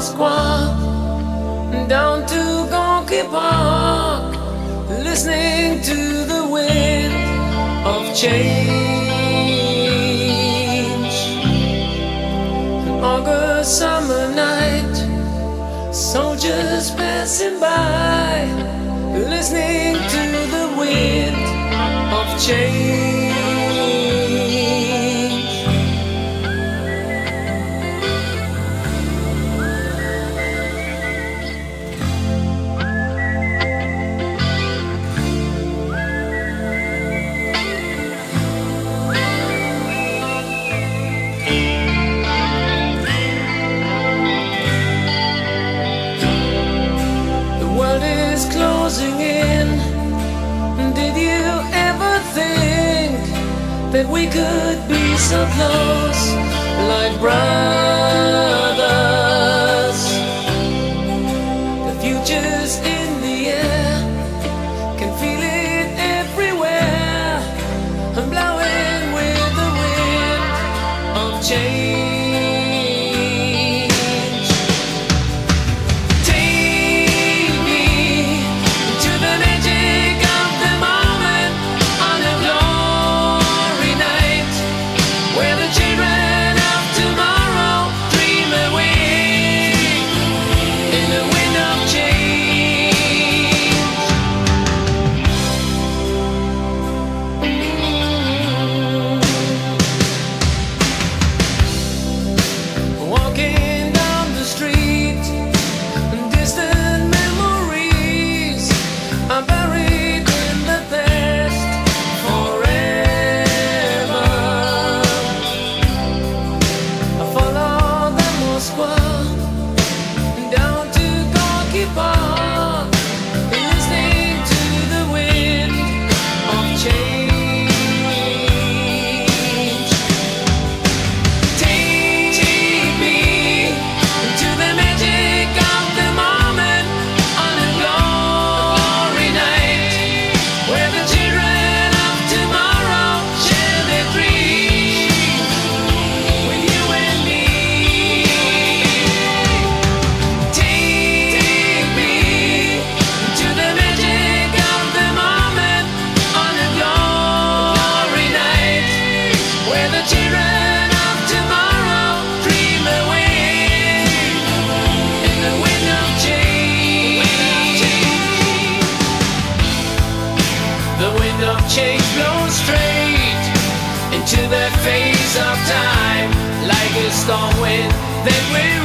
Moskva down to Gorky Park, listening to the wind of change. An August summer night, soldiers passing by, listening to the wind of change. that we could be so close, like brown. of change blows straight into the face of time. Like a storm wind that will